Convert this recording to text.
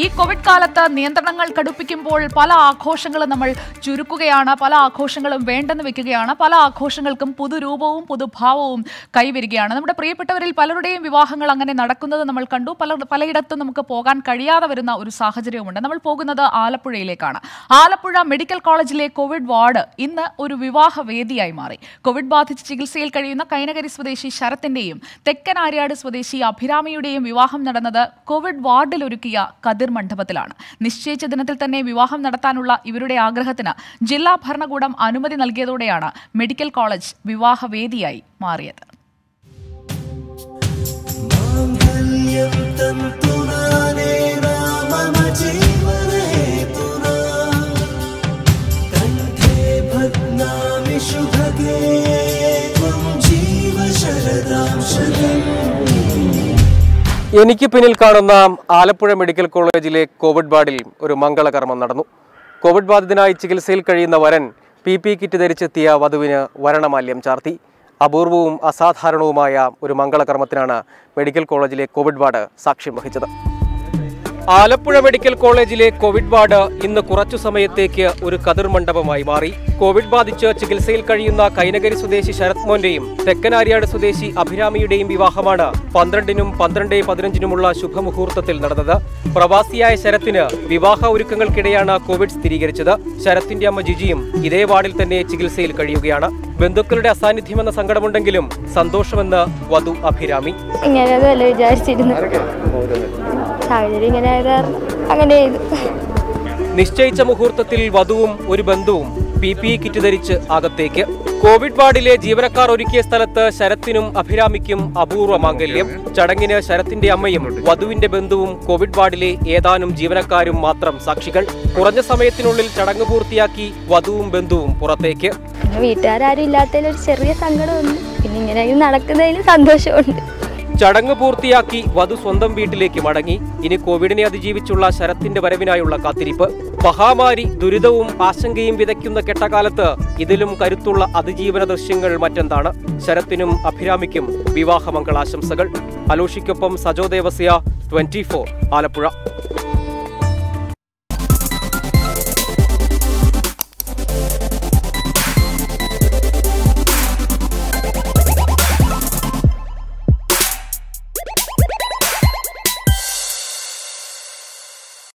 ഈ കോവിഡ് കാലത്ത് നിയന്ത്രണങ്ങൾ കടുപ്പിക്കുമ്പോൾ പല ആഘോഷങ്ങളും നമ്മൾ ചുരുക്കുകയാണ് പല ആഘോഷങ്ങളും വേണ്ടെന്ന് വെക്കുകയാണ് പല ആഘോഷങ്ങൾക്കും പുതുരൂപവും പുതുഭാവവും കൈവരികയാണ്. നമ്മുടെ പ്രിയപ്പെട്ടവരിൽ പലരുടെയും വിവാഹങ്ങൾ അങ്ങനെ നടക്കുന്നത് നമ്മൾ കണ്ടു. പല പലയിടത്തും നമുക്ക് പോകാൻ കഴിയാതെ വരുന്ന ഒരു സാഹചര്യവുമുണ്ട്. നമ്മൾ പോകുന്നത് ആലപ്പുഴയിലേക്കാണ്. ആലപ്പുഴ മെഡിക്കൽ കോളേജിലെ കോവിഡ് വാർഡ് ഇന്ന് ഒരു വിവാഹ വേദിയായി മാറി. കോവിഡ് ബാധിച്ച് ചികിത്സയിൽ കഴിയുന്ന കൈനകരി സ്വദേശി ശരത്തിന്റെയും തെക്കൻ ആര്യാട് സ്വദേശി അഭിരാമിയുടെയും വിവാഹം നടന്നത് കോവിഡ് വാർഡിൽ ഒരുക്കിയ കതിർ മണ്ഡപത്തിലാണ്. നിശ്ചയിച്ച ദിനത്തിൽ തന്നെ വിവാഹം നടത്താനുള്ള ഇവരുടെ ആഗ്രഹത്തിന് ജില്ലാ ഭരണകൂടം അനുമതി നൽകിയതോടെയാണ് മെഡിക്കൽ കോളേജ് വിവാഹവേദിയായി മാറിയത്. എനിക്ക് പിന്നിൽ കാണുന്ന ആലപ്പുഴ മെഡിക്കൽ കോളേജിലെ കോവിഡ് വാർഡിൽ ഒരു മംഗളകർമ്മം നടന്നു. കോവിഡ് ബാധിതനായി ചികിത്സയിൽ കഴിയുന്ന വരൻ പി പി കിറ്റ് ധരിച്ചെത്തിയ വധുവിന് വരണമാല്യം ചാർത്തി. അപൂർവവും അസാധാരണവുമായ ഒരു മംഗളകർമ്മത്തിനാണ് മെഡിക്കൽ കോളേജിലെ കോവിഡ് വാർഡ് സാക്ഷ്യം വഹിച്ചത്. ആലപ്പുഴ മെഡിക്കൽ കോളേജിലെ കോവിഡ് വാർഡ് ഇന്ന് കുറച്ചു സമയത്തേക്ക് ഒരു കതിർ മണ്ഡപമായി മാറി. കോവിഡ് ബാധിച്ച് ചികിത്സയിൽ കഴിയുന്ന കൈനകരി സ്വദേശി ശരത് മോന്റെയും തെക്കനാര്യാട് സ്വദേശി അഭിരാമിയുടെയും വിവാഹമാണ് പന്ത്രണ്ടിനും പന്ത്രണ്ട് പതിനഞ്ചിനുമുള്ള ശുഭമുഹൂർത്തത്തിൽ നടന്നത്. പ്രവാസിയായ ശരത്തിന് വിവാഹ ഒരുക്കങ്ങൾക്കിടെയാണ് കോവിഡ് സ്ഥിരീകരിച്ചത്. ശരത്തിന്റെ അമ്മ ജിജിയും ഇതേ വാർഡിൽ തന്നെ ചികിത്സയിൽ കഴിയുകയാണ്. ബന്ധുക്കളുടെ അസാന്നിധ്യമെന്ന സങ്കടമുണ്ടെങ്കിലും സന്തോഷമെന്ന് വധു അഭിരാമി. വിചാരിച്ചിരുന്നു സാഹചര്യം ഇങ്ങനെ ആയത് കാരണം അങ്ങനെ ചെയ്തു നിശ്ചയിച്ച മുഹൂർത്തത്തിൽ വധുവും ഒരു ബന്ധുവും പി പി കിറ്റ് ധരിച്ച് അകത്തേക്ക്. കോവിഡ് വാർഡിലെ ജീവനക്കാർ ഒരുക്കിയ സ്ഥലത്ത് ശരത്തിനും അഭിരാമിക്കും അപൂർവ മാംഗല്യം. ചടങ്ങിന് ശരത്തിന്റെ അമ്മയും വധുവിന്റെ ബന്ധുവും കോവിഡ് വാർഡിലെ ഏതാനും ജീവനക്കാരും മാത്രം സാക്ഷികൾ. കുറഞ്ഞ സമയത്തിനുള്ളിൽ ചടങ്ങ് പൂർത്തിയാക്കി വധുവും ബന്ധുവും പുറത്തേക്ക്. വീട്ടുകാരും ഇല്ലാത്തതിൽ ഒരു ചെറിയ സങ്കടമുണ്ട് പിന്നെ ഇങ്ങനെ നടക്കുന്നതിൽ സന്തോഷമുണ്ട്. ചടങ്ങ് പൂർത്തിയാക്കി വധു സ്വന്തം വീട്ടിലേക്ക് മടങ്ങി. ഇനി കോവിഡിനെ അതിജീവിച്ചുള്ള ശരത്തിന്റെ വരവിനായുള്ള കാത്തിരിപ്പ്. മഹാമാരി ദുരിതവും ആശങ്കയും വിതയ്ക്കുന്ന കെട്ടകാലത്ത് ഇതിലും കരുത്തുള്ള അതിജീവന ദൃശ്യങ്ങൾ മറ്റെന്താണ്? ശരത്തിനും അഭിരാമിക്കും വിവാഹമംഗളാശംസകൾ. അലോഷിക്കൊപ്പം സജോ ദേവസ്യ ട്വന്റി ആലപ്പുഴ.